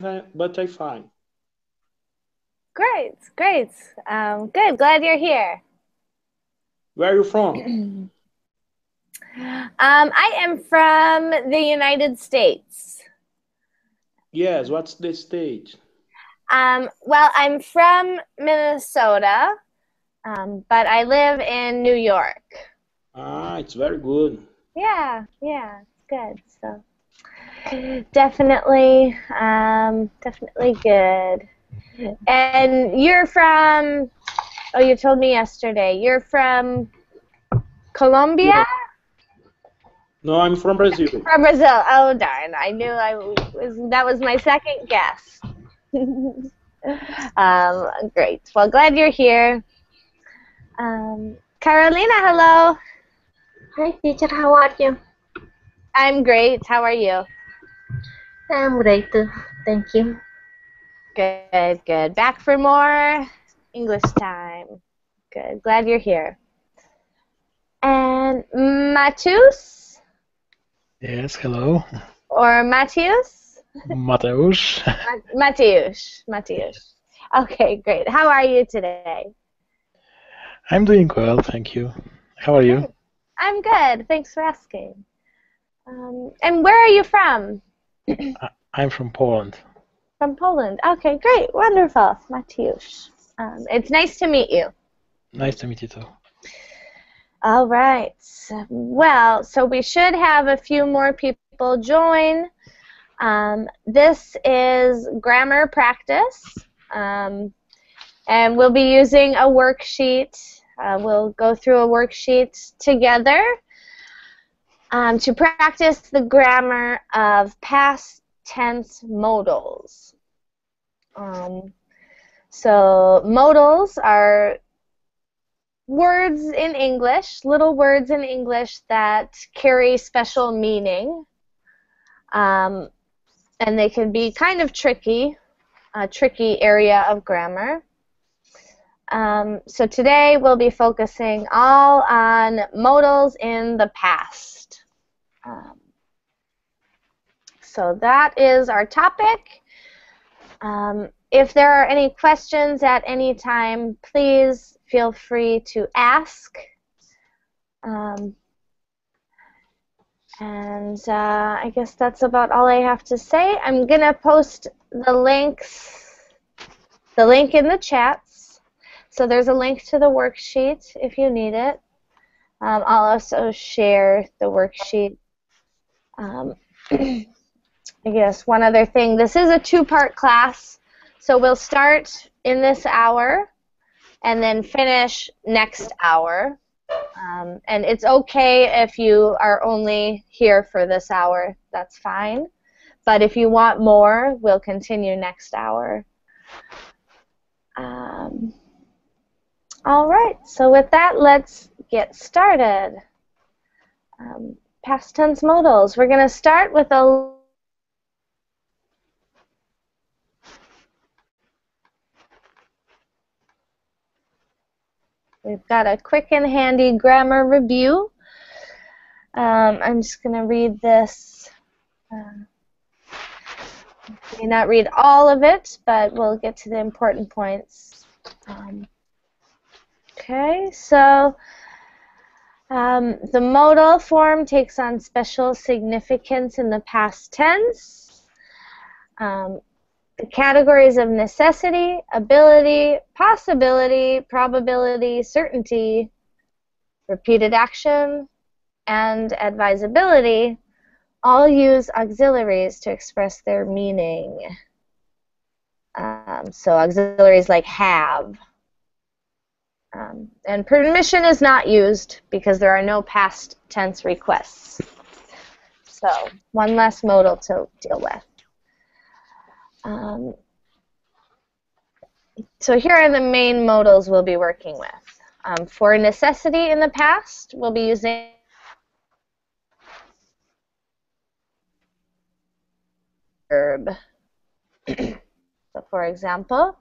but I fine. Great, great. Um, good. Glad you're here. Where are you from? um, I am from the United States. Yes. What's the state? Um, well, I'm from Minnesota, um, but I live in New York. Ah, it's very good. Yeah, yeah, it's good. So definitely, um, definitely good. And you're from? Oh, you told me yesterday. You're from Colombia. Yeah. No, I'm from Brazil. From Brazil. Oh darn! I knew I was. That was my second guess. um, great. Well, glad you're here. Um, Carolina, hello. Hi, teacher. How are you? I'm great. How are you? I'm great. Thank you. Good, good. Back for more English time. Good. Glad you're here. And Matus? Yes, hello. Or Matthias? Mateusz. Mateusz. Mateusz. Okay, great. How are you today? I'm doing well, thank you. How are you? I'm good. Thanks for asking. Um, and where are you from? I'm from Poland. From Poland. Okay, great. Wonderful. Mateusz. Um, it's nice to meet you. Nice to meet you too. All right. Well, so we should have a few more people join. Um, this is grammar practice, um, and we'll be using a worksheet. Uh, we'll go through a worksheet together um, to practice the grammar of past tense modals. Um, so modals are words in English, little words in English that carry special meaning. Um, and they can be kind of tricky, a tricky area of grammar. Um, so today we'll be focusing all on modals in the past. Um, so that is our topic. Um, if there are any questions at any time, please feel free to ask. Um, and uh, I guess that's about all I have to say. I'm going to post the links, the link in the chats. So there's a link to the worksheet if you need it. Um, I'll also share the worksheet. Um, I guess one other thing, this is a two-part class, so we'll start in this hour and then finish next hour. Um, and it's okay if you are only here for this hour, that's fine. But if you want more, we'll continue next hour. Um, all right, so with that, let's get started. Um, past tense modals. We're going to start with a We've got a quick and handy grammar review. Um, I'm just going to read this. Uh, may not read all of it, but we'll get to the important points. Um, okay, so um, the modal form takes on special significance in the past tense. Um, the categories of necessity, ability, possibility, probability, certainty, repeated action, and advisability all use auxiliaries to express their meaning. Um, so auxiliaries like have. Um, and permission is not used because there are no past tense requests. So one less modal to deal with. Um, so here are the main modals we'll be working with. Um, for necessity in the past, we'll be using verb. so for example,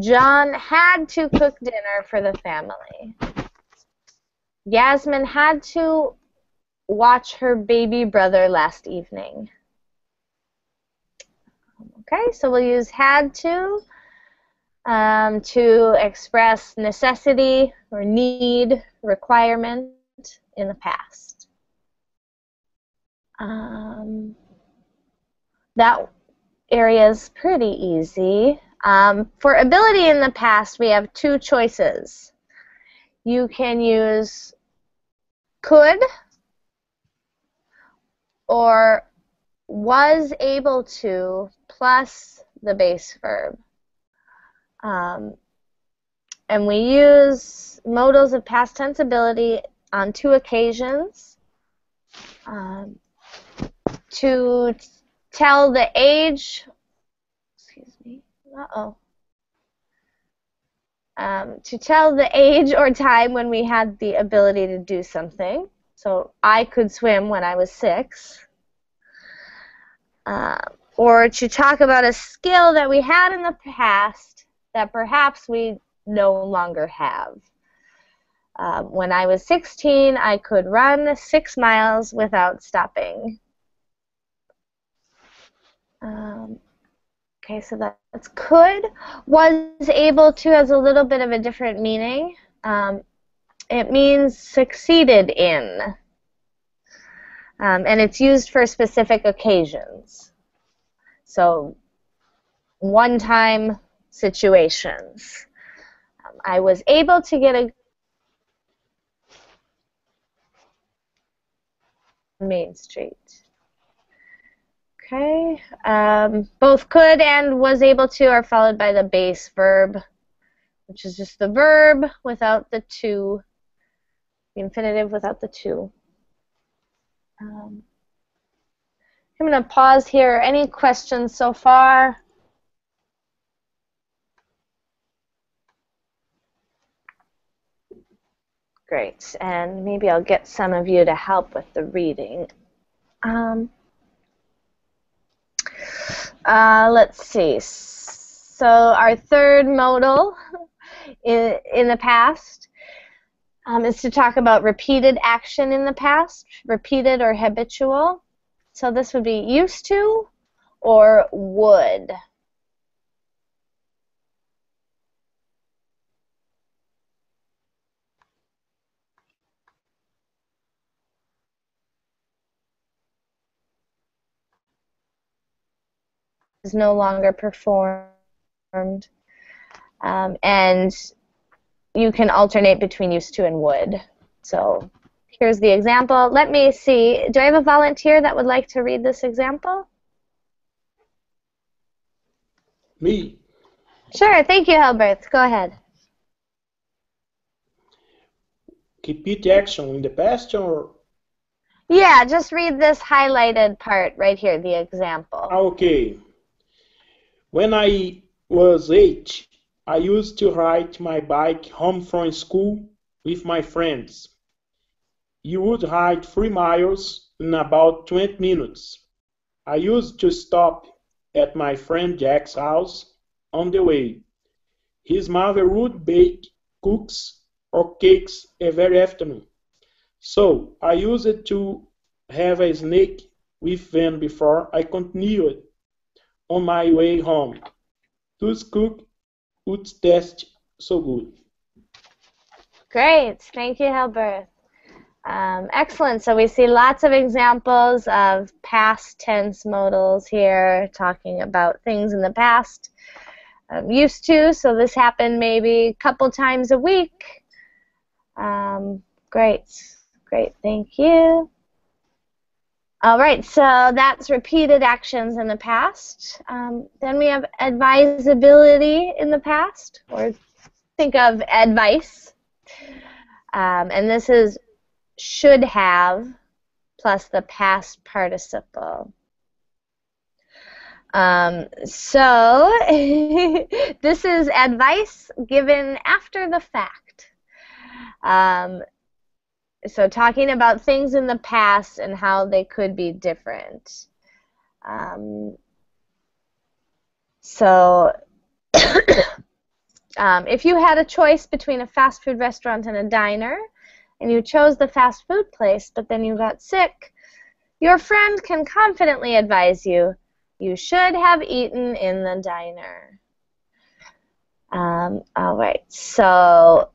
John had to cook dinner for the family. Yasmin had to watch her baby brother last evening. Okay, so we'll use had to um, to express necessity or need, requirement in the past. Um, that area is pretty easy. Um, for ability in the past, we have two choices. You can use could or was able to plus the base verb. Um, and we use modals of past tense ability on two occasions um, to tell the age, uh-oh, um, to tell the age or time when we had the ability to do something. So I could swim when I was six. Uh, or to talk about a skill that we had in the past that perhaps we no longer have. Um, when I was 16, I could run six miles without stopping. Um, okay, so that's could. Was able to has a little bit of a different meaning. Um, it means succeeded in. Um, and it's used for specific occasions. So, one time situations. Um, I was able to get a Main Street. Okay. Um, both could and was able to are followed by the base verb, which is just the verb without the to, the infinitive without the to. Um, I'm going to pause here. Any questions so far? Great, and maybe I'll get some of you to help with the reading. Um, uh, let's see. So our third modal in, in the past um, is to talk about repeated action in the past, repeated or habitual. So this would be used to or would. Is no longer performed. Um, and you can alternate between used to and would. So here's the example. Let me see. Do I have a volunteer that would like to read this example? Me. Sure. Thank you, Helberth. Go ahead. Repeat action in the past or? Yeah, just read this highlighted part right here, the example. Okay. When I was eight, I used to ride my bike home from school with my friends. You would ride three miles in about 20 minutes. I used to stop at my friend Jack's house on the way. His mother would bake cookies or cakes every afternoon. So I used to have a snack with them before I continued on my way home. Those cook would taste so good. Great. Thank you, Helberth. Um, excellent. So we see lots of examples of past tense modals here, talking about things in the past. Um, used to, so this happened maybe a couple times a week. Um, great. Great. Thank you. All right, so that's repeated actions in the past. Um, then we have advisability in the past, or think of advice. Um, and this is should have plus the past participle. Um, so this is advice given after the fact. So talking about things in the past and how they could be different. Um, so um, if you had a choice between a fast food restaurant and a diner, and you chose the fast food place, but then you got sick, your friend can confidently advise you, You should have eaten in the diner. Um, all right, so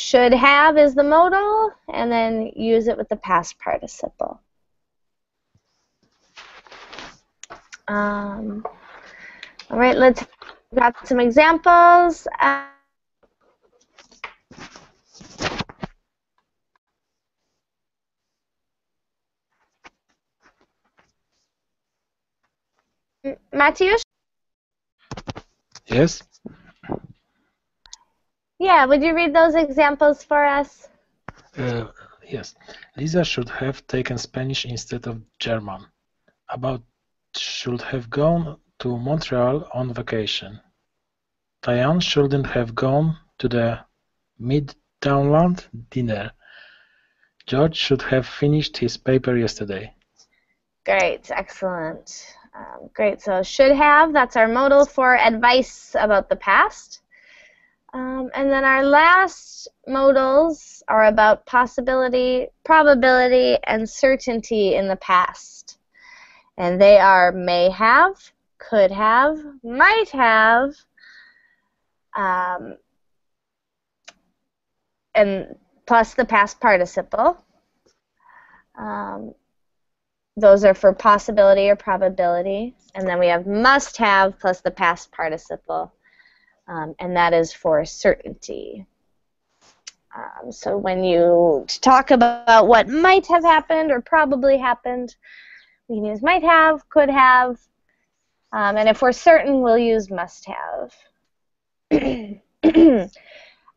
should have is the modal, and then use it with the past participle. Um, all right, let's got some examples. Uh, Matthias? Yes? Yeah, would you read those examples for us? Uh, yes. Lisa should have taken Spanish instead of German. About should have gone to Montreal on vacation. Diane shouldn't have gone to the Midtownland dinner. George should have finished his paper yesterday. Great, excellent. Um, great, so should have, that's our modal for advice about the past. Um, and then our last modals are about possibility, probability, and certainty in the past. And they are may have, could have, might have, um, and plus the past participle. Um, those are for possibility or probability. And then we have must have plus the past participle. Um, and that is for certainty. Um, so when you talk about what might have happened or probably happened, we use might have, could have, um, and if we're certain, we'll use must have.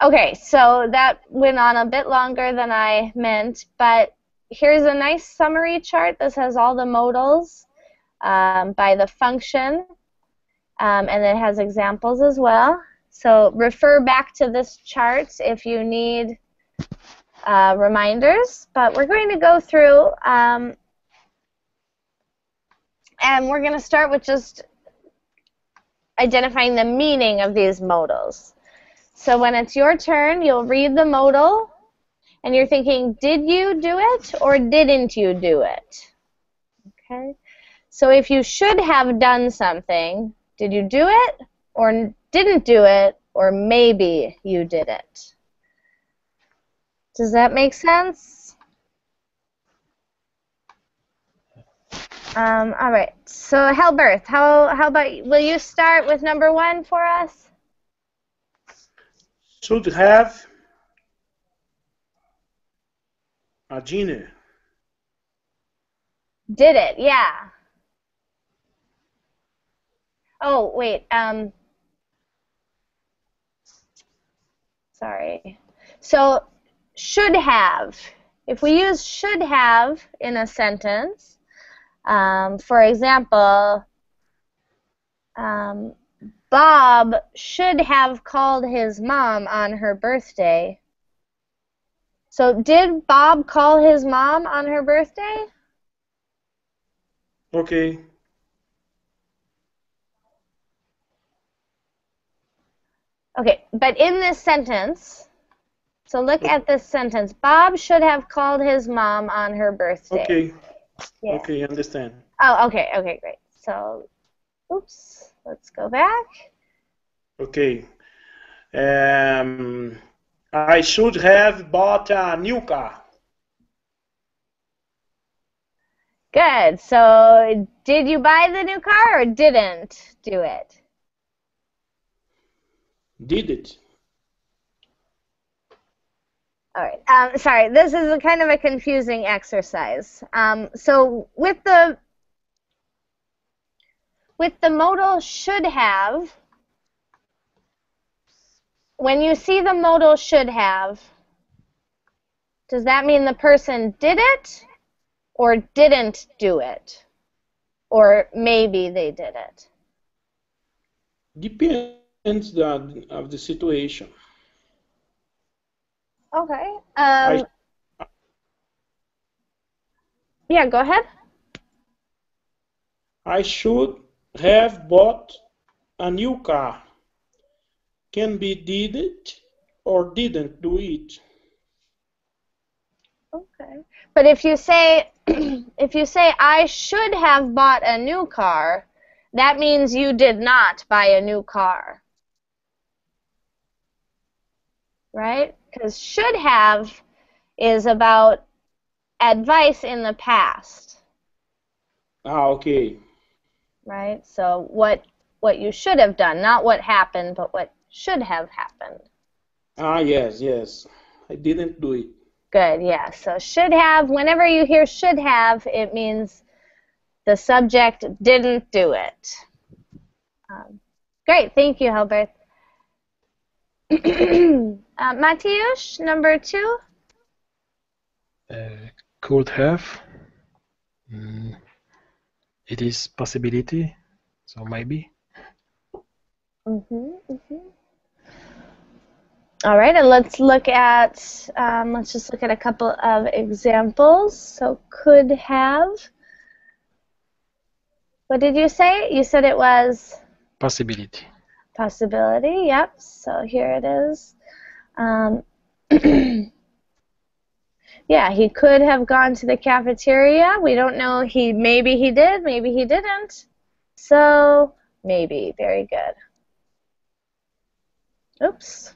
okay, so that went on a bit longer than I meant, but here's a nice summary chart. This has all the modals um, by the function, um, and it has examples as well. So refer back to this chart if you need uh, reminders, but we're going to go through um, and we're going to start with just identifying the meaning of these modals. So when it's your turn, you'll read the modal and you're thinking, did you do it or didn't you do it? Okay. So if you should have done something, did you do it or didn't do it or maybe you did it? Does that make sense? Um, all right. So Helberth, how how about will you start with number one for us? Should have a dinner. Did it? Yeah. Oh wait. Um. Sorry. So should have. If we use should have in a sentence, um, for example, um, Bob should have called his mom on her birthday. So, did Bob call his mom on her birthday? Okay. Okay, but in this sentence, so look at this sentence. Bob should have called his mom on her birthday. Okay. Yeah. Okay, understand. Oh, okay, okay, great. So, oops, let's go back. Okay. Um, I should have bought a new car. Good. So, did you buy the new car or didn't do it? Did it? All right. Um, sorry, this is a kind of a confusing exercise. Um, so with the with the modal should have, when you see the modal should have, does that mean the person did it or didn't do it? Or maybe they did it? Depends the, of the situation. Okay. Um, yeah, go ahead. I should have bought a new car. Can be did it or didn't do it. Okay. But if you say if you say I should have bought a new car, that means you did not buy a new car. Right? Because should have is about advice in the past. Ah, okay. Right? So what what you should have done, not what happened, but what should have happened. Ah, yes, yes. I didn't do it. Good, yeah. So should have, whenever you hear should have, it means the subject didn't do it. Um, great, thank you, Helbert. uh, Mateusz, number two. Uh, could have. Mm, it is possibility, so maybe. Mhm, mhm. All right, and let's look at, um, let's just look at a couple of examples. So could have. What did you say? You said it was Possibility. possibility. Yep. So here it is. Um, yeah, he could have gone to the cafeteria. We don't know. He maybe he did, maybe he didn't. So maybe. Very good. Oops.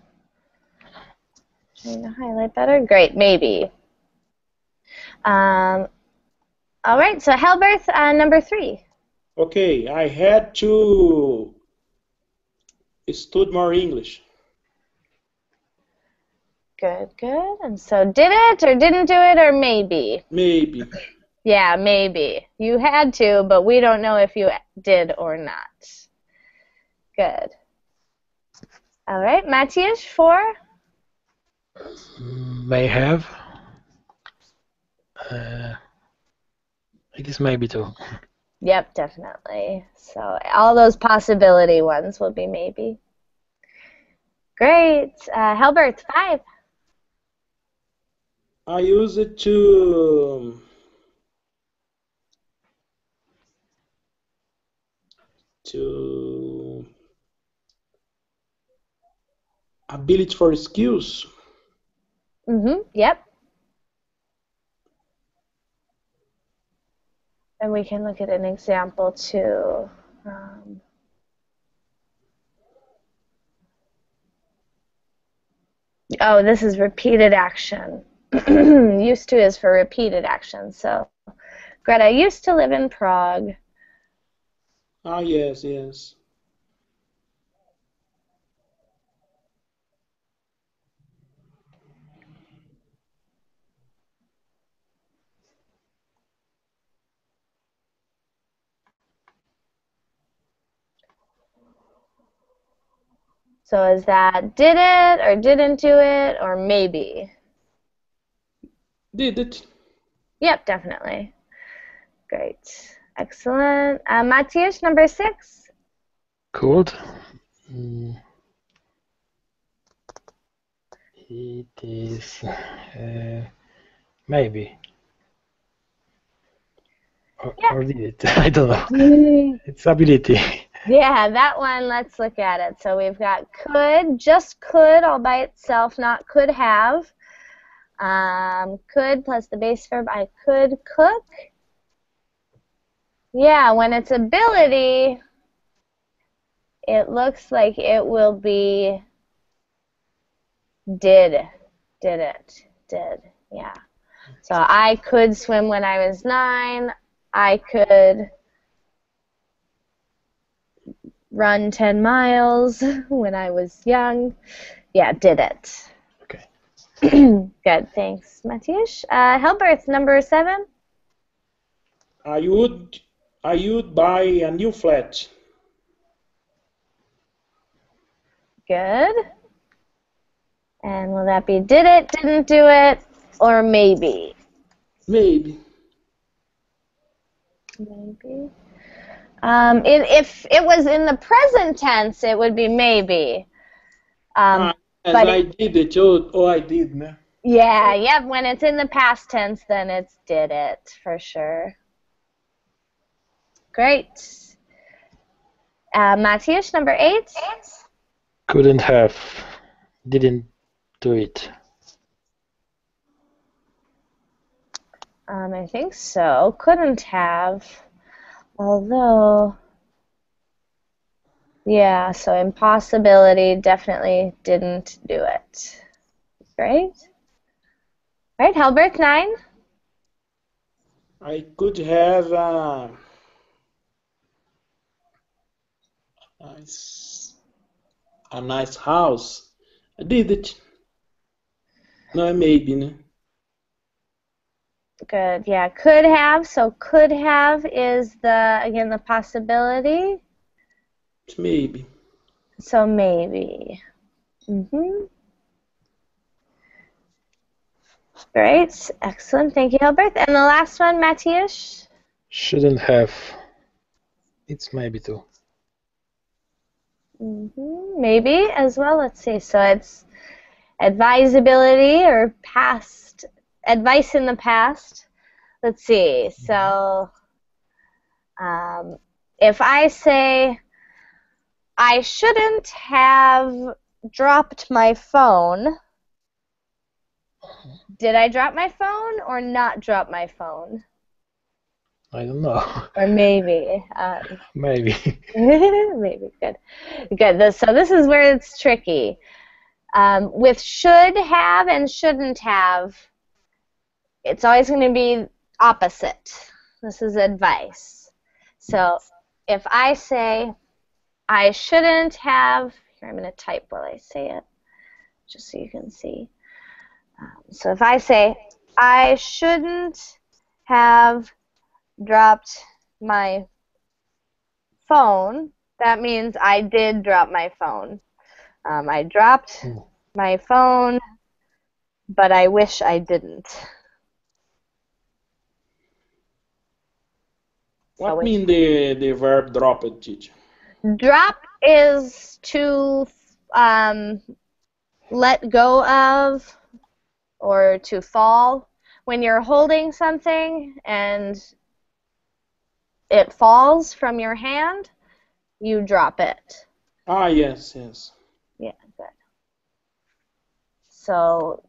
Trying to highlight better. Great, maybe. Um, all right, so Helberth, uh, number three. Okay, I had to study more English. Good, good. And so did it or didn't do it or maybe? Maybe. Yeah, maybe. You had to, but we don't know if you did or not. Good. All right, Matthias, four. May have. Uh, it is maybe too. Yep, definitely. So all those possibility ones will be maybe. Great. Uh, Helbert, five. I use it to to ability for skills. Mm-hmm. Yep. And we can look at an example too. Um, oh, this is repeated action. used to is for repeated action. So, Greta used to live in Prague. Ah, yes, yes. So is that did it or didn't do it or maybe? Did it? Yep, definitely. Great. Excellent. Uh, Matthias, number six. Could. Mm, it is uh, maybe. Or, Yeah. or did it? I don't know. It's ability. Yeah, that one, let's look at it. So we've got could, just could all by itself, not could have. Um, could plus the base verb I could cook. Yeah, when it's ability, it looks like it will be did. Did it. Did. Yeah. So I could swim when I was nine. I could run 10 miles when I was young. Yeah, did it. Good, thanks, Matthias. Uh, Helberth, number seven. I would I would buy a new flat. Good. And will that be did it, didn't do it, or maybe? Maybe. Maybe. Um, it, if it was in the present tense, it would be maybe. Um, Ah, but I did it. Oh, oh, I did, né? yeah, yeah. When it's in the past tense, then it's did it for sure. Great. Uh, Matthias, number eight. Couldn't have. Didn't do it. Um, I think so. Couldn't have. Although, Yeah, so impossibility definitely didn't do it. Great. Right, Halbert, nine. I could have uh, a nice, a nice house. I did it. No, maybe, né? Good. Yeah, could have. So could have is the again the possibility. Maybe. So maybe. Mhm. Great. Excellent. Thank you, Albert. And the last one, Matthias. Shouldn't have. It's maybe too. hmm Maybe as well. Let's see. So it's advisability or past advice in the past. Let's see. So um, if I say I shouldn't have dropped my phone, did I drop my phone or not drop my phone? I don't know. Or maybe. Um, maybe. Maybe good, good. This, so this is where it's tricky. Um, with should have and shouldn't have, it's always going to be opposite. This is advice. So if I say I shouldn't have, here I'm going to type while I say it, just so you can see. Um, so if I say I shouldn't have dropped my phone, that means I did drop my phone. Um, I dropped Hmm. my phone, but I wish I didn't. What So mean the the verb dropped, teacher? Drop is to um, let go of or to fall. When you're holding something and it falls from your hand, you drop it. Ah, yes, yes. Yeah, good. So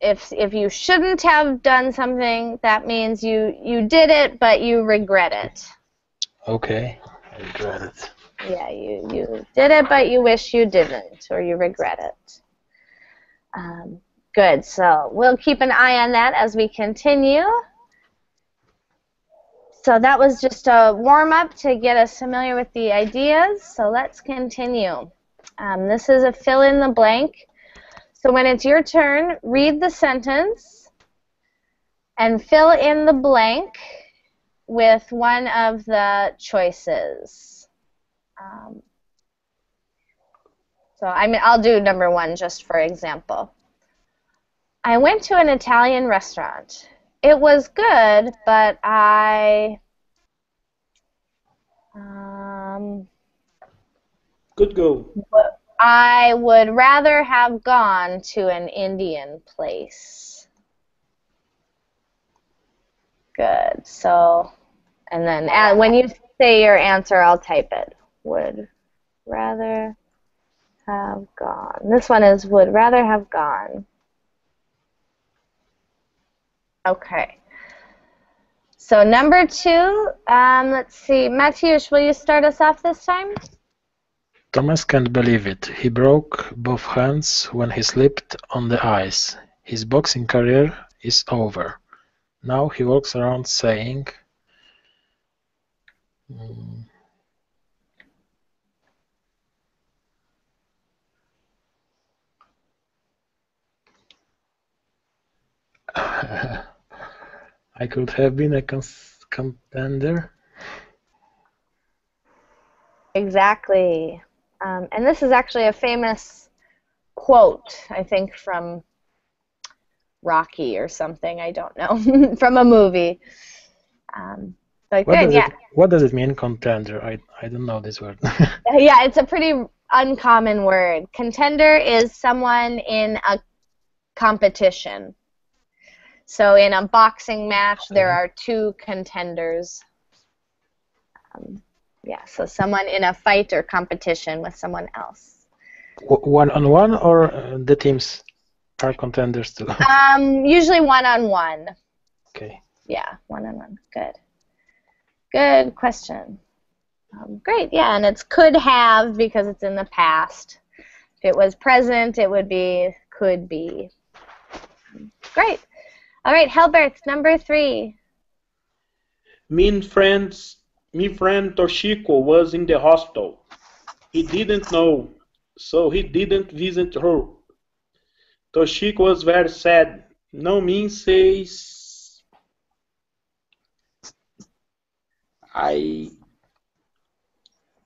if if you shouldn't have done something, that means you you did it but you regret it. Okay. I regret it. Yeah, you you did it but you wish you didn't or you regret it. Um, good. So we'll keep an eye on that as we continue. So that was just a warm up to get us familiar with the ideas. So let's continue. Um, this is a fill in the blank. So when it's your turn, read the sentence and fill in the blank with one of the choices. Um, so I mean, I'll do number one just for example. I went to an Italian restaurant. It was good, but I um, Good go. I would rather have gone to an Indian place. Good. So, and then uh, when you say your answer, I'll type it. Would rather have gone. This one is would rather have gone. Okay. So number two, um, let's see. Matthias, will you start us off this time? Thomas can't believe it. He broke both hands when he slipped on the ice. His boxing career is over. Now he walks around saying, Mm. I could have been a contender. Exactly. Um, and this is actually a famous quote, I think, from Rocky or something. I don't know. from a movie. Um, but What good, does yeah. it What does it mean, contender? I I don't know this word. Yeah, it's a pretty uncommon word. Contender is someone in a competition. So in a boxing match, there are two contenders. Um, yeah, so someone in a fight or competition with someone else. one on one, or uh, the teams are contenders too? Um, usually one on one. okay. Yeah, one on one. Good. Good question. Um, great, yeah, and it's could have because it's in the past. If it was present, it would be could be. Great. All right, Helbert, number three. Me friends, me friend Toshiko was in the hospital. He didn't know, so he didn't visit her. Toshiko was very sad. No means says I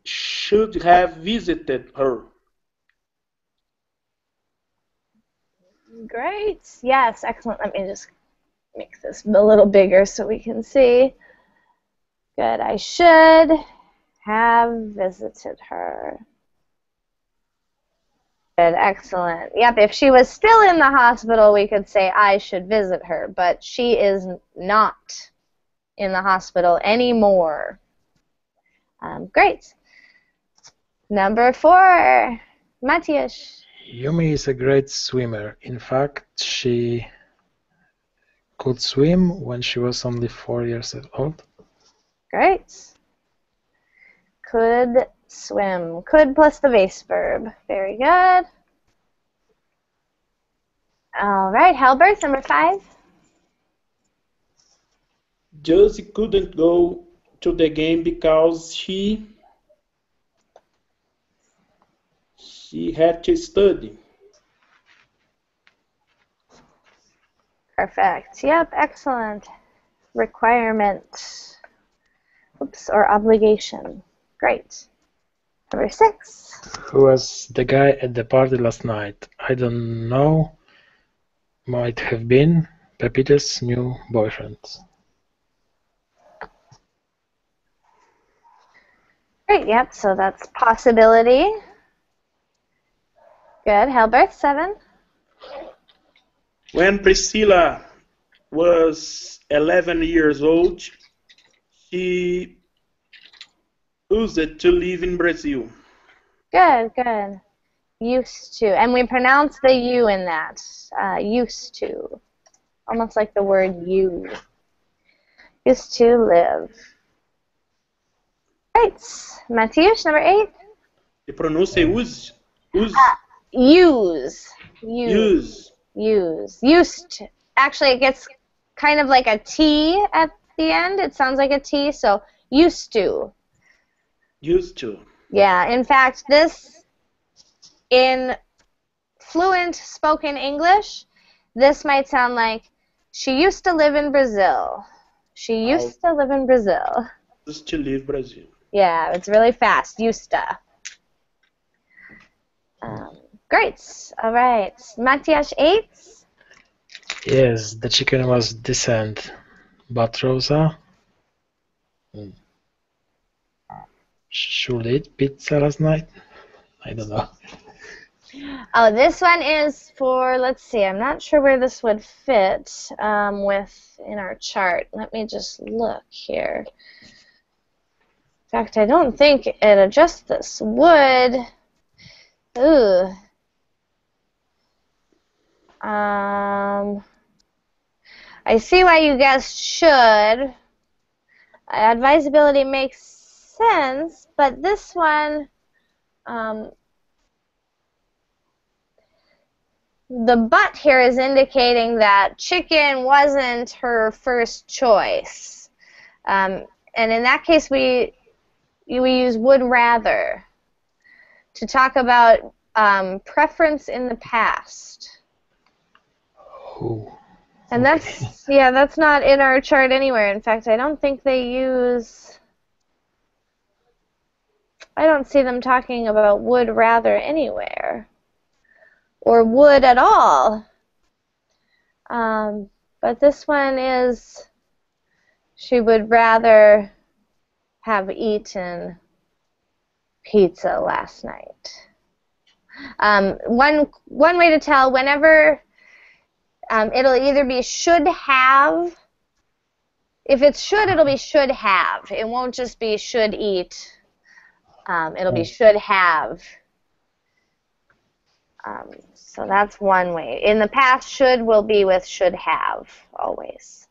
should have visited her. Great. Yes, excellent. Let me just make this a little bigger so we can see. Good. I should have visited her. Good. Excellent. Yep. If she was still in the hospital, we could say I should visit her, but she is not in the hospital anymore. Um, great. Number four, Matthias. Yumi is a great swimmer. In fact, she could swim when she was only four years old. Great. Could swim. Could plus the base verb. Very good. All right, Halbert, number five. Josie couldn't go to the game because she she had to study. Perfect. Yep, excellent. Requirement. Oops, or obligation. Great. Number six. Who was the guy at the party last night? I don't know. Might have been Pepita's new boyfriend. Great, yep, so that's possibility. Good. Halbert, seven. When Priscilla was 11 years old, she used to live in Brazil. Good, good. Used to. And we pronounce the U in that. Uh, used to. Almost like the word you. Used to live. Right. Matthias, number eight. The pronunciation use. Use. Use. Use. Use. Use. Used. to. Actually, it gets kind of like a T at the end. It sounds like a T, so used to. Used to. Yeah, in fact, this in fluent spoken English, this might sound like she used to live in Brazil. She used to live in Brazil. Used to live Brazil. Yeah, it's really fast. Used to. Um, great. All right. Matthias 8. Yes, the chicken was decent. But Rosa should eat pizza last night? I don't know. Oh, this one is for, let's see, I'm not sure where this would fit um, with in our chart. Let me just look here. In fact, I don't think it adjusts this. Would, ooh. Um, I see why you guys should. Advisability makes sense, but this one, um, the but here is indicating that chicken wasn't her first choice. Um, and in that case, we we use would rather to talk about um, preference in the past. Oh, And that's yeah, that's not in our chart anywhere. In fact, I don't think they use. I don't see them talking about would rather anywhere, or would at all. Um, but this one is. She would rather have eaten pizza last night. Um, one one way to tell whenever um, it'll either be should have. If it's should, it'll be should have. It won't just be should eat. Um, it'll be should have. Um, so that's one way. In the past, should will be with should have always.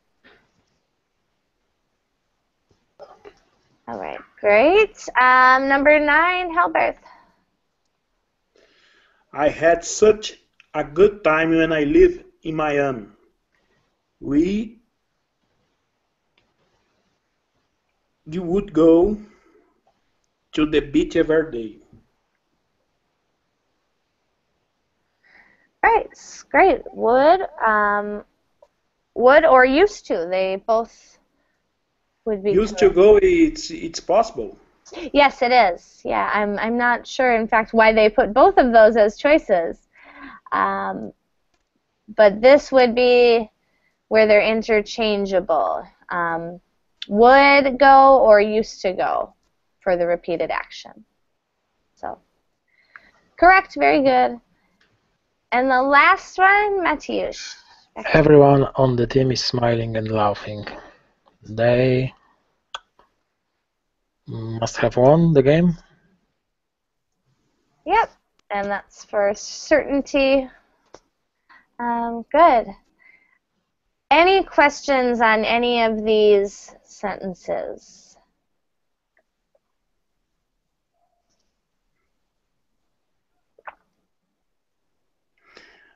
All right, great. Um, number nine, Halberth. I had such a good time when I lived in Miami. We you would go to the beach every day. Right, great. Would, um, would or used to? They both would be. Used to go, it's it's possible. Yes, it is. Yeah, I'm. I'm not sure, in fact, why they put both of those as choices. Um, but this would be where they're interchangeable. Um, would go or used to go for the repeated action. So, correct. Very good. And the last one, Mateusz. Everyone on the team is smiling and laughing. They must have won the game. Yep, and that's for certainty. Um, good. Any questions on any of these sentences?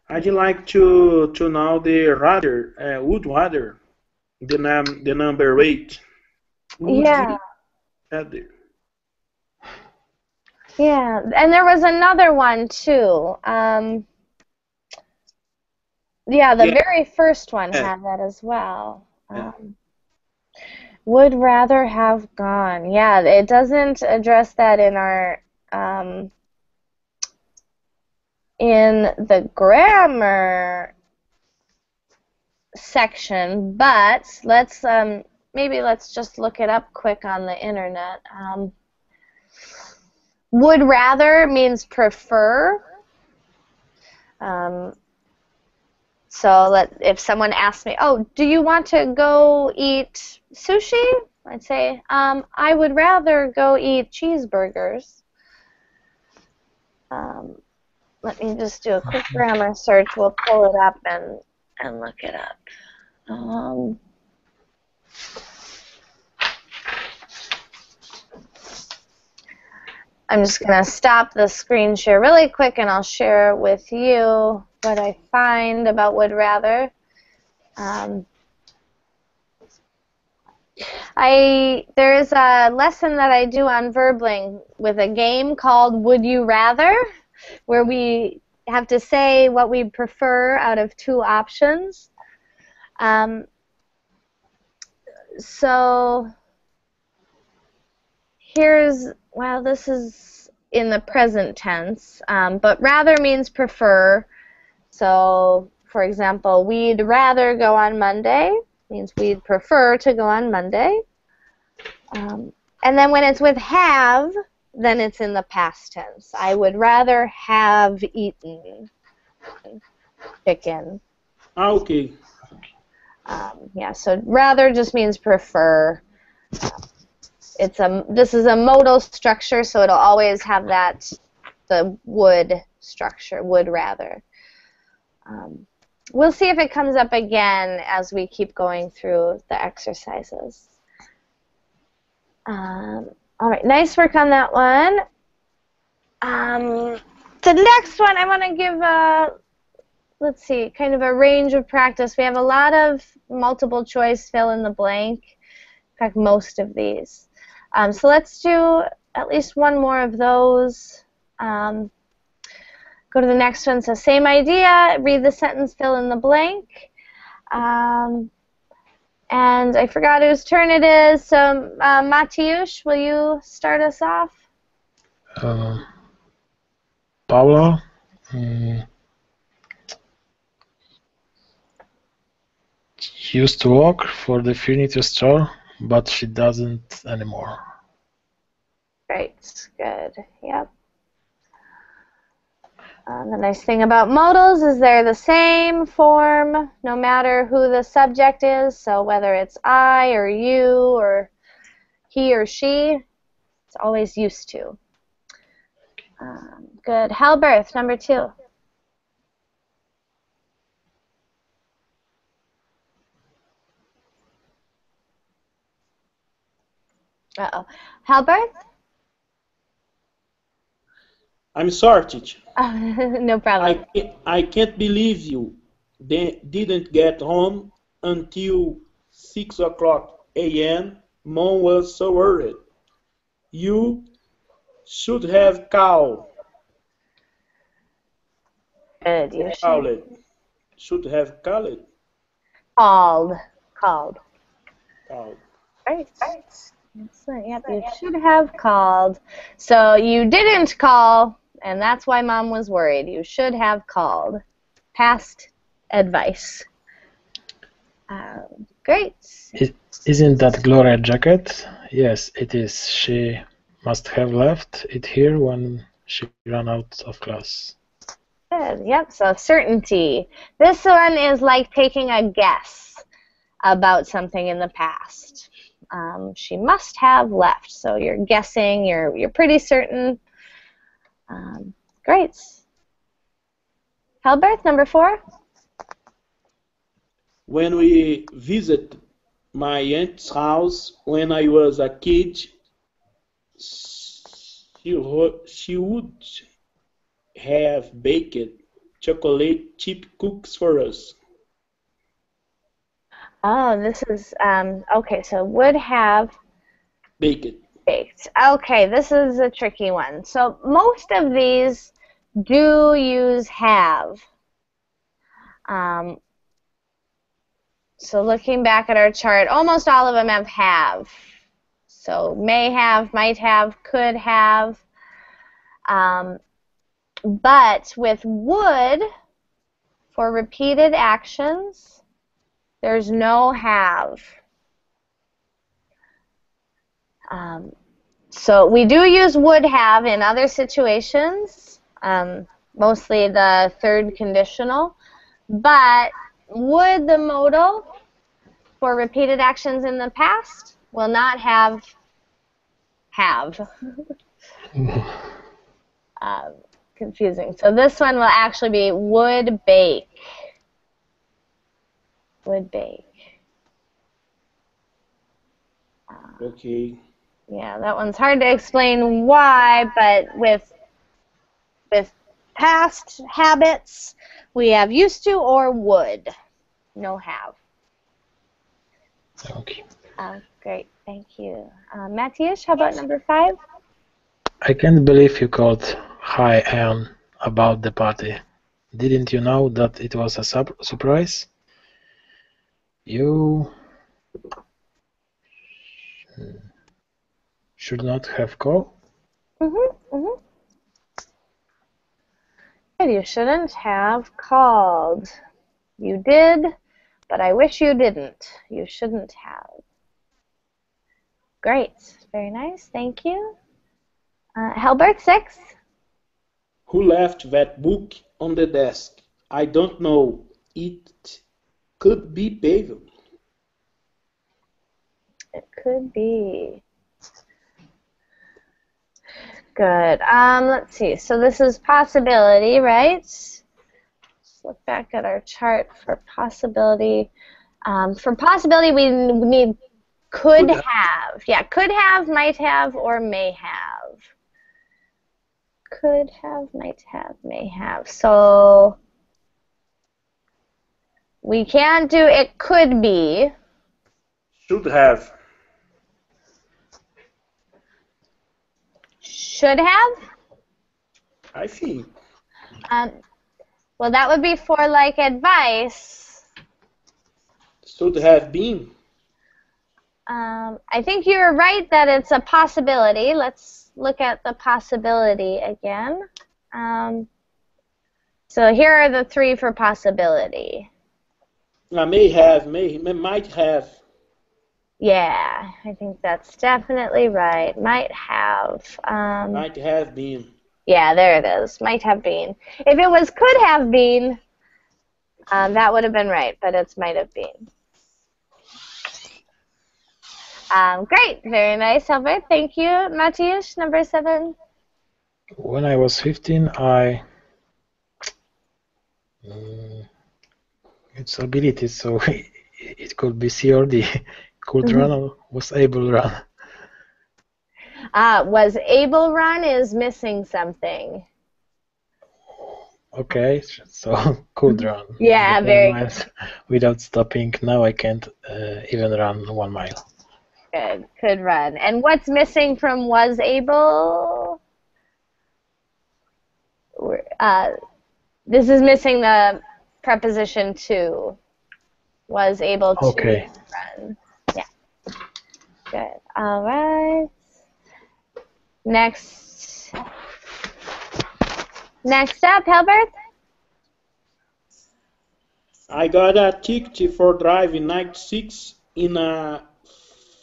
I'd like to to know the rather uh, would rather the num the number eight. Would Yeah. rather? Yeah, and there was another one too. Um, yeah, the Yeah. very first one had that as well. Um, would rather have gone. Yeah, it doesn't address that in our um, in the grammar section, but let's um, maybe let's just look it up quick on the internet. Um, would rather means prefer. Um, so let if someone asks me, "Oh, do you want to go eat sushi?" I'd say, um, "I would rather go eat cheeseburgers." Um, let me just do a quick grammar search. We'll pull it up and and look it up. Um, I'm just going to stop the screen share really quick and I'll share with you what I find about would rather. Um, I there is a lesson that I do on Verbling with a game called Would You Rather, where we have to say what we prefer out of two options. Um, so here's well, this is in the present tense, um, but rather means prefer. So, for example, we'd rather go on Monday means we'd prefer to go on Monday. Um, and then when it's with have, then it's in the past tense. I would rather have eaten chicken. Ah, okay. Um, yeah, so rather just means prefer. It's a this is a modal structure, so it'll always have that the would structure, would rather. Um, we'll see if it comes up again as we keep going through the exercises. Um, all right, nice work on that one. Um, the next one, I want to give a, let's see, kind of a range of practice. We have a lot of multiple choice fill in the blank. In fact, most of these. Um, so let's do at least one more of those. Um, go to the next one. So same idea. Read the sentence, fill in the blank. Um, and I forgot whose turn it is. So uh, Mateusz, will you start us off? Uh, Paula mm, used to work for the furniture store, but she doesn't anymore. Great, good, yep. Uh, the nice thing about modals is they're the same form no matter who the subject is, so whether it's I or you or he or she, it's always used to. Um, good. Halberth, number two. Uh-oh. Halbert? I'm sorry, teacher. no problem. I can't, I can't believe you they didn't get home until 6 o'clock a.m. Mom was so worried. You should have called. Good. You should Called. Should have called. called. Called. Called. Right. Excellent. Yep. You should have called. So you didn't call, and that's why mom was worried. You should have called. Past advice. Um, great. Isn't that Gloria jacket? Yes, it is. She must have left it here when she ran out of class. Good. Yep. So certainty. This one is like taking a guess about something in the past. Um, she must have left. So you're guessing. You're you're pretty certain. Um, great. Halbert, number four. When we visit my aunt's house when I was a kid, she, she would have baked chocolate chip cookies for us. Oh, this is um, okay. So would have Baked. Baked. Okay, this is a tricky one. So most of these do use have. Um, so looking back at our chart, almost all of them have have. So may have, might have, could have. Um, but with would, for repeated actions, there's no have. Um, so we do use would have in other situations, um, mostly the third conditional, but would the modal for repeated actions in the past will not have have. um, confusing. So this one will actually be would bake. Would bake. Okay. Yeah, that one's hard to explain why, but with with past habits, we have used to or would. No have. Okay. Oh, great, thank you. Uh, Matthias, how about number five? I can't believe you called Hi Anne about the party. Didn't you know that it was a sup- surprise? You should not have called. Mm-hmm, mm-hmm. Good, you shouldn't have called. You did, but I wish you didn't. You shouldn't have. Great, very nice, thank you. Uh, Helbert, six. Who left that book on the desk? I don't know. It could be Pavel. It could be. Good. Um, let's see. So this is possibility, right? Let's look back at our chart for possibility. Um, for possibility, we need could have. have. Yeah, could have, might have, or may have. Could have, might have, may have. So we can't do it could be. Should have. Should have. I see. Um, well, that would be for like advice. Should have been. Um, I think you're right that it's a possibility. Let's look at the possibility again. Um, so here are the three for possibility. I may have, may, may might have. Yeah, I think that's definitely right. Might have. Um, Might have been. Yeah, there it is. Might have been. If it was could have been, um, that would have been right, but it's might have been. Um, great, very nice, Albert. Thank you, Matthias. Number seven. When I was 15, I. Mm, its ability, so it could be C or D. Could Mhm. run or was able to run. Uh, was able run is missing something. Okay, so could run. Yeah, very miles Without stopping. Now I can't uh, even run one mile. Good. Could run. And what's missing from was able? Uh, this is missing the preposition to. Was able to Okay. run. Good. All right. Next. Next up, Helbert. I got a ticket for driving 96 in a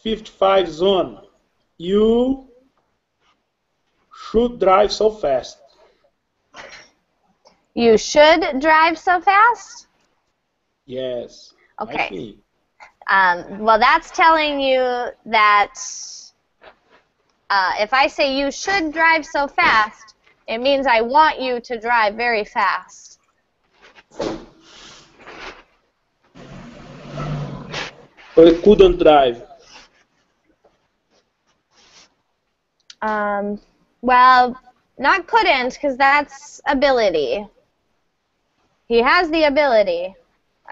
55 zone. You should drive so fast. You should drive so fast. Yes. Okay. Um, well, that's telling you that uh, if I say you should drive so fast, it means I want you to drive very fast. I couldn't drive. Um, well, not couldn't, because that's ability. He has the ability.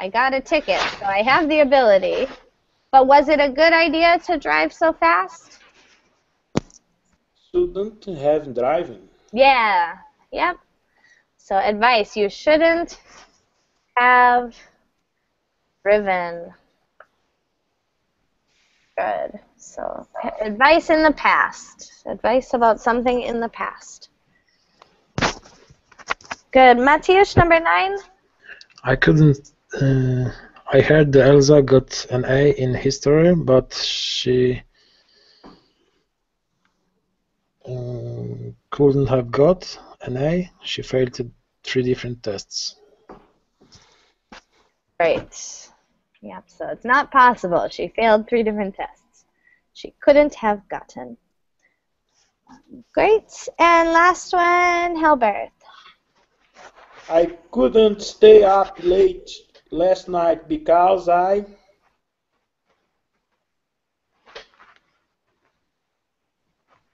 I got a ticket, so I have the ability. But was it a good idea to drive so fast? Shouldn't have driving. Yeah. Yep. So advice: you shouldn't have driven. Good. So advice in the past. Advice about something in the past. Good. Matthias, number nine. I couldn't. Uh, I heard that Elsa got an A in history, but she um, couldn't have got an A. She failed to three different tests. Great. Yep. So it's not possible. She failed three different tests. She couldn't have gotten. Great. And last one, Helbert. I couldn't stay up late last night because I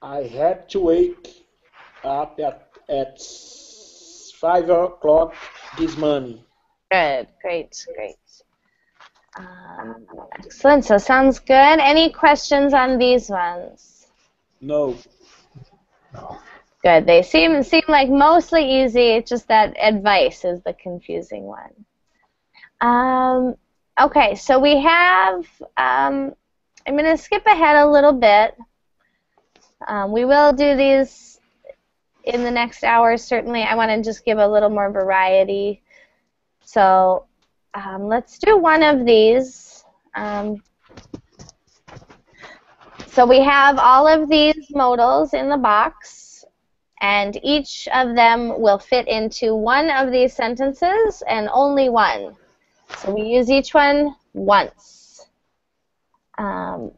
I had to wake up at at five o'clock this morning. Good, great, great. Um, excellent. So sounds good. Any questions on these ones? No. No. Good. They seem seem like mostly easy. It's just that advice is the confusing one. Um, okay, so we have. Um, I'm going to skip ahead a little bit. Um, we will do these in the next hour. Certainly, I want to just give a little more variety. So um, let's do one of these. Um, so we have all of these modals in the box, and each of them will fit into one of these sentences and only one. So we use each one once. Um,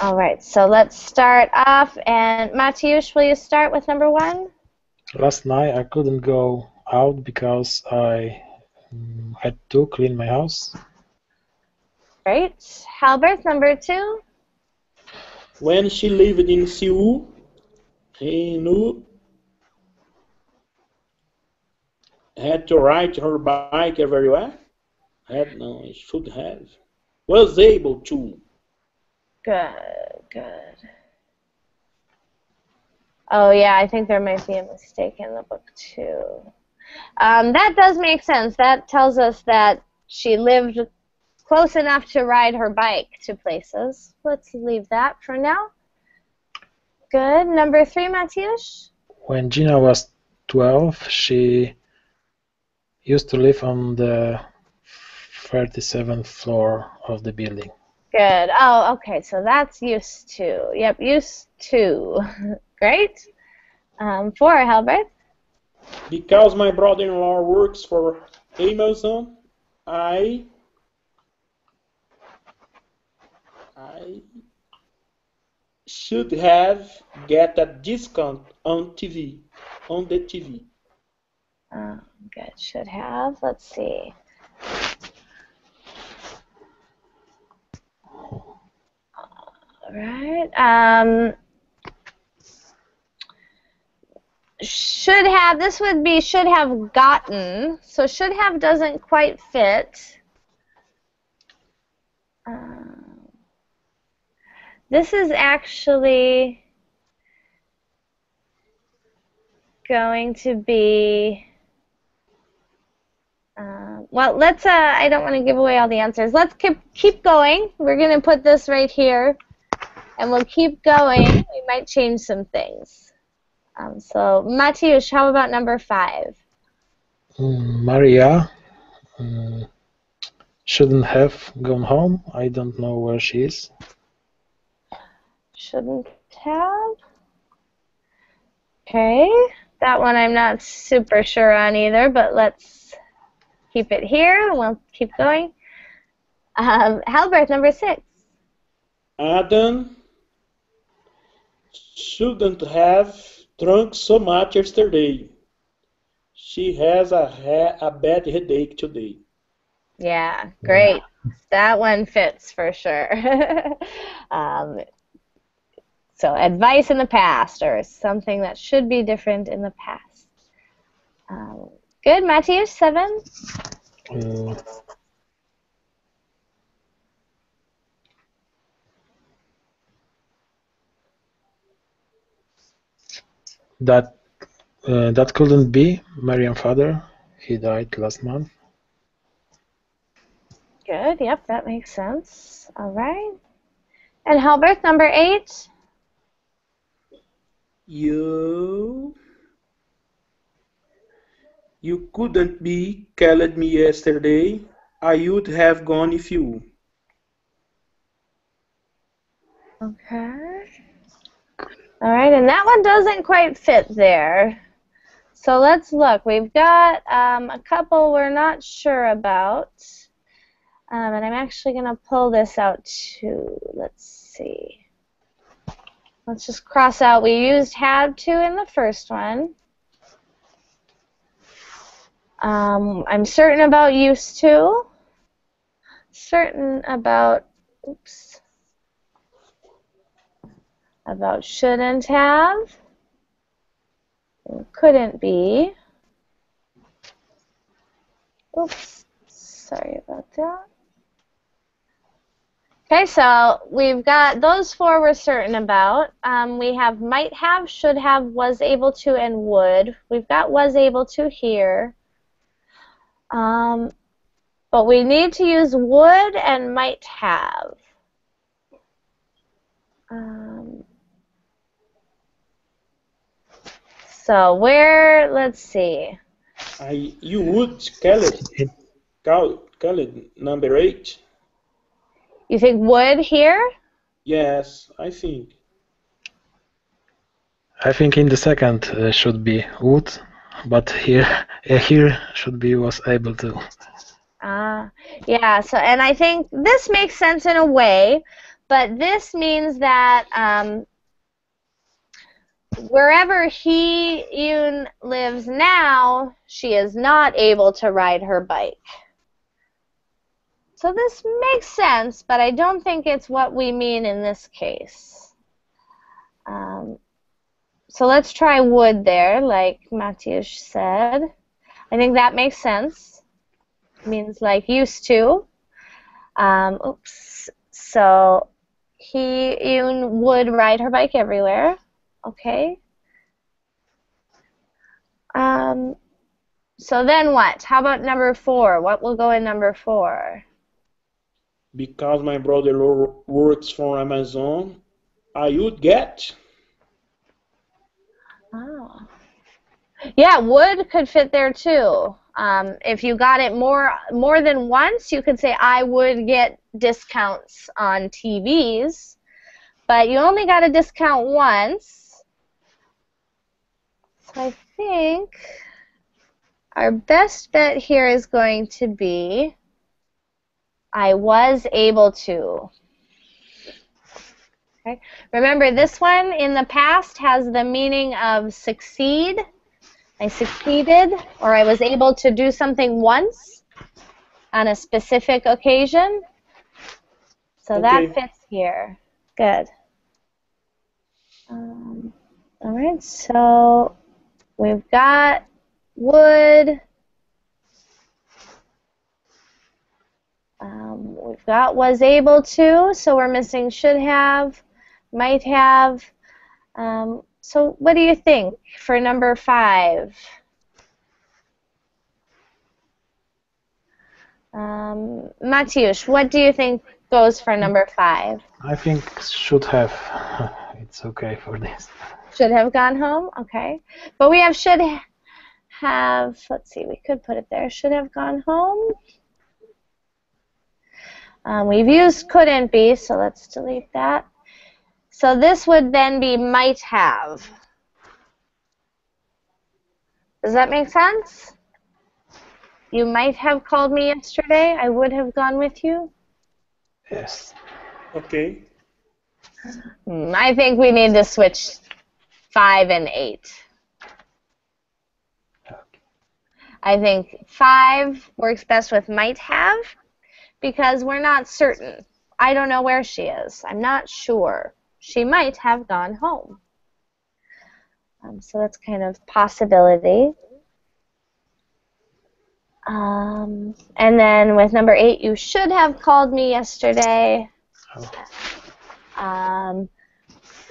all right, so let's start off. And Matthias, will you start with number one? Last night I couldn't go out because I um, had to clean my house. Great. Halbert, number two. When she lived in Seoul, he knew had to ride her bike everywhere. Had no, he should have. Was able to. Good, good. Oh yeah, I think there might be a mistake in the book too. Um, that does make sense. That tells us that she lived close enough to ride her bike to places. Let's leave that for now. Good. Number three, Matthias. When Gina was 12, she used to live on the 37th floor of the building. Good. Oh, okay. So that's used to. Yep, used to. Great. Um, four, Halbert. Because my brother-in-law works for Amazon, I I should have get a discount on TV, on the TV. Oh, Good, should have. Let's see. All right. Um, should have, this would be should have gotten. So should have doesn't quite fit. Um, this is actually going to be uh, well, let's. Uh, I don't want to give away all the answers. Let's keep keep going. We're gonna put this right here, and we'll keep going. We might change some things. Um, so, Matiusz, how about number five? Mm, Maria mm, shouldn't have gone home. I don't know where she is. Shouldn't have. Okay, that one I'm not super sure on either, but let's keep it here and we'll keep going. Um, Halbert, number six. Adam shouldn't have drunk so much yesterday. She has a, ha- a bad headache today. Yeah, great. That one fits for sure. um, so, advice in the past or something that should be different in the past. Um, good, Matthew, seven. Uh, that uh, that couldn't be Marian's father. He died last month. Good, yep, that makes sense. All right. And Halbert, number eight. You. You couldn't be called me yesterday. I would have gone if you. Okay. All right, and that one doesn't quite fit there. So let's look. We've got um, a couple we're not sure about. Um, and I'm actually going to pull this out too. Let's see. Let's just cross out. We used had to in the first one. Um, I'm certain about used to. Certain about, oops, about shouldn't have. Couldn't be. Oops, sorry about that. Okay, so we've got those four we're certain about. Um, we have might have, should have, was able to, and would. We've got was able to here. Um, but we need to use would and might have. Um, so where, let's see. I you would call it call, call it number eight. You think would here? Yes, I think. I think in the second uh, should be would, but here uh, here should be was able to. Ah, yeah. So, and I think this makes sense in a way, but this means that um, wherever he lives now, she is not able to ride her bike. So this makes sense, but I don't think it's what we mean in this case. Um, so let's try would there, like Matthias said. I think that makes sense. means like used to. Um, oops. So he Yoon would ride her bike everywhere. Okay. Um, so then what? How about number four? What will go in number four? Because my brother works for Amazon, I would get. Oh. Yeah, would could fit there too. Um, if you got it more more than once, you could say I would get discounts on TVs, but you only got a discount once. So I think our best bet here is going to be I was able to. Okay. Remember, this one in the past has the meaning of succeed. I succeeded, or I was able to do something once on a specific occasion. So Okay. that fits here. Good. Um, all right, so we've got would. Um, we've got was able to, so we're missing should have, might have. Um, so what do you think for number five? Um, Matiusz, what do you think goes for number five? I think should have. It's okay for this. Should have gone home? Okay. But we have should have, let's see, we could put it there. Should have gone home. Um, we've used couldn't be, so let's delete that. So this would then be might have. Does that make sense? You might have called me yesterday. I would have gone with you. Yes. Okay. I think we need to switch five and eight. I think five works best with might have because we're not certain. I don't know where she is. I'm not sure. She might have gone home. Um, so that's kind of possibility. Um, and then with number eight, you should have called me yesterday. Oh. Um,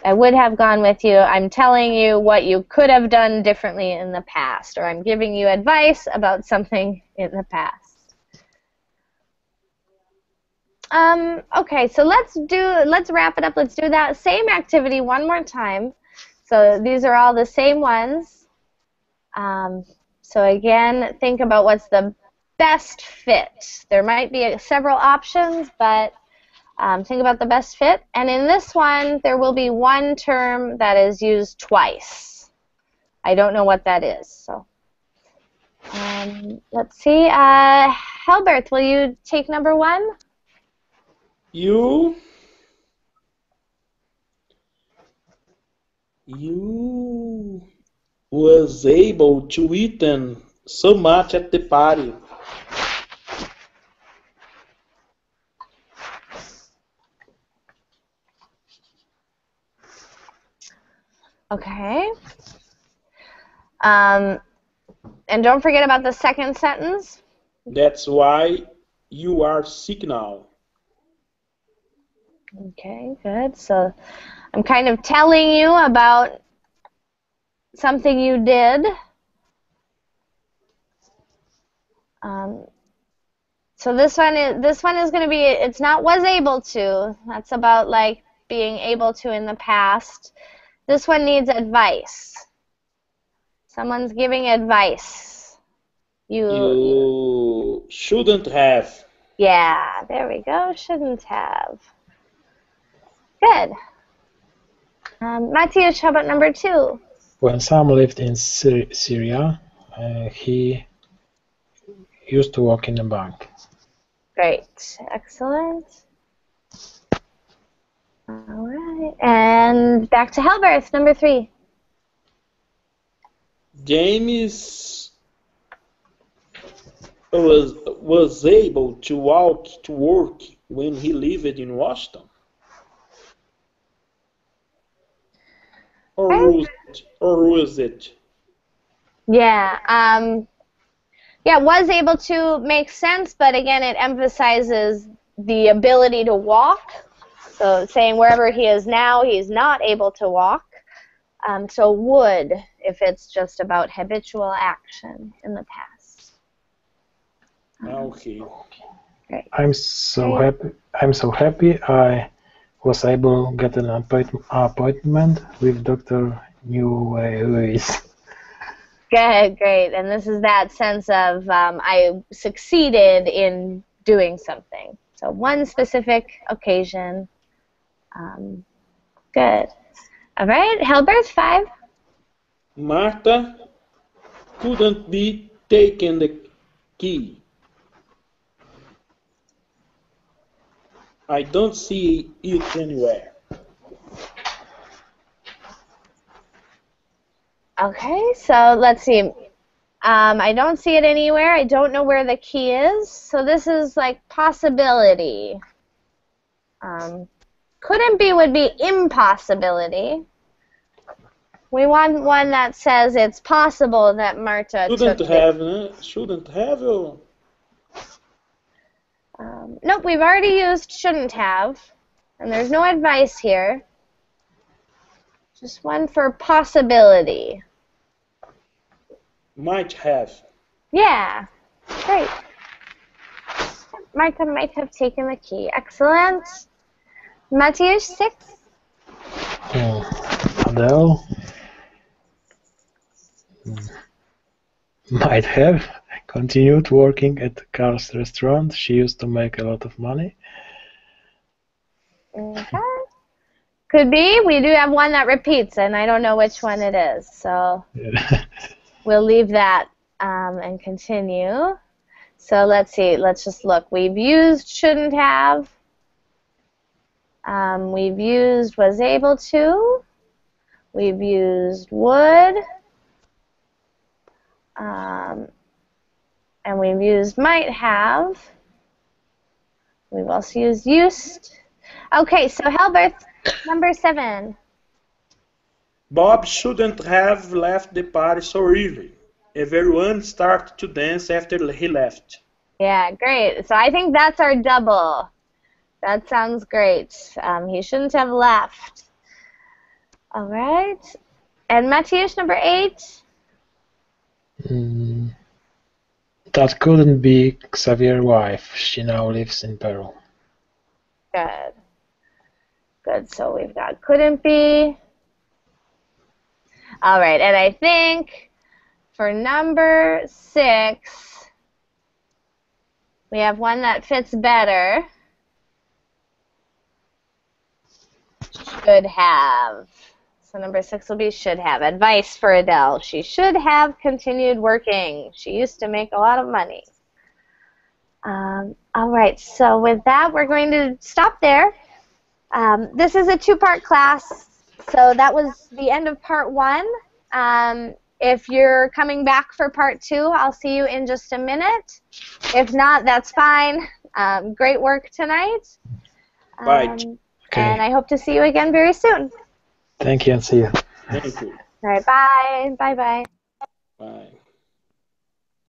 I would have gone with you. I'm telling you what you could have done differently in the past, or I'm giving you advice about something in the past. Um, okay, so let's do let's wrap it up. Let's do that same activity one more time. So these are all the same ones. Um, so again, think about what's the best fit. There might be several options, but um, think about the best fit. And in this one, there will be one term that is used twice. I don't know what that is. So um, let's see. Uh, Helbert, will you take number one? You you was able to eat so much at the party. Okay. Um, and don't forget about the second sentence. That's why you are sick now. Okay, good. So I'm kind of telling you about something you did. Um, so this one is this one is going to be it's not was able to. That's about like being able to in the past. This one needs advice. Someone's giving advice. You, You shouldn't have. Yeah, there we go. Shouldn't have. Good. Um, Matthias, how about number two? When Sam lived in Syr- Syria, uh, he used to work in a bank. Great. Excellent. All right. And back to Helberth, number three. James was was able to walk to work when he lived in Washington. Or was it, or was it? Yeah. Um, yeah, was able to make sense, but again, it emphasizes the ability to walk. So saying wherever he is now, he's not able to walk. Um, so would, if it's just about habitual action in the past. Okay. Great. I'm so happy. I'm so happy. I was able to get an appointment with Doctor New Lewis. Good, great. And this is that sense of um, I succeeded in doing something. So one specific occasion. Um, good. All right, Helberth, five. Martha couldn't be taken the key. I don't see it anywhere. Okay, so let's see. Um, I don't see it anywhere. I don't know where the key is. So this is like possibility. Um, couldn't be would be impossibility. We want one that says it's possible that Marta Shouldn't have, né? Shouldn't have or Um, nope, we've already used shouldn't have, and there's no advice here. Just one for possibility. might have. Yeah, great. Martha might have taken the key. Excellent. Mateusz, six. Hmm. Adele hmm, might have continued working at Carl's restaurant. She used to make a lot of money. Okay. Could be. We do have one that repeats, and I don't know which one it is, so Yeah. we'll leave that um, and continue. So let's see. Let's just look. We've used shouldn't have. Um, we've used was able to. We've used would. Um, and we've used might have. We've also used used. Okay, so Helberth, number seven. Bob shouldn't have left the party so early. Everyone started to dance after he left. Yeah, great. So I think that's our double. That sounds great. Um, he shouldn't have left. All right. And Matthias, number eight. Hmm. That couldn't be Xavier's wife. She now lives in Peru. Good. Good. So we've got couldn't be. All right. And I think for number six, we have one that fits better. Should have. So number six will be should have. Advice for Adele. She should have continued working. She used to make a lot of money. Um, all right, so with that, we're going to stop there. Um, this is a two-part class, so that was the end of part one. Um, if you're coming back for part two, I'll see you in just a minute. If not, that's fine. Um, great work tonight. Right. Um, Okay. And I hope to see you again very soon. Thank you and see you. Thank you. All right, bye. Bye-bye. Bye.